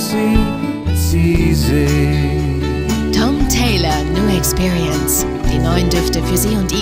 see it's easy. Tom Taylor New Experience. Die neuen Düfte für Sie und Ihre.